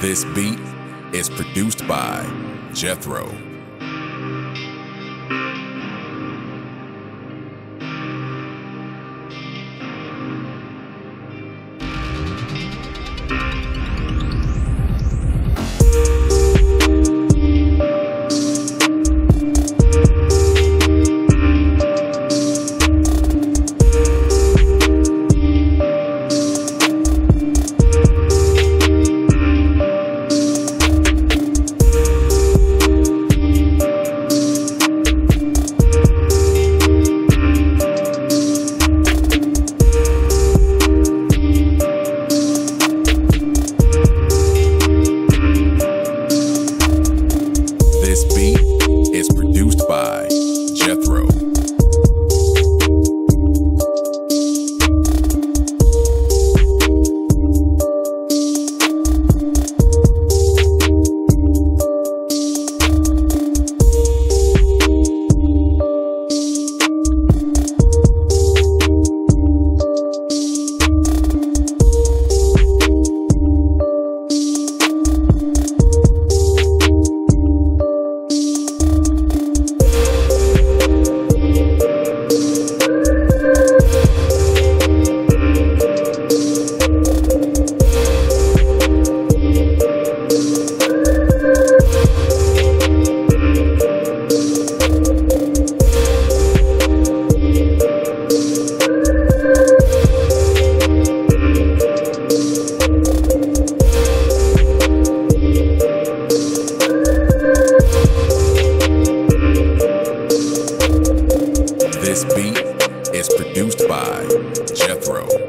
This beat is produced by Jethro. is produced by Jethro.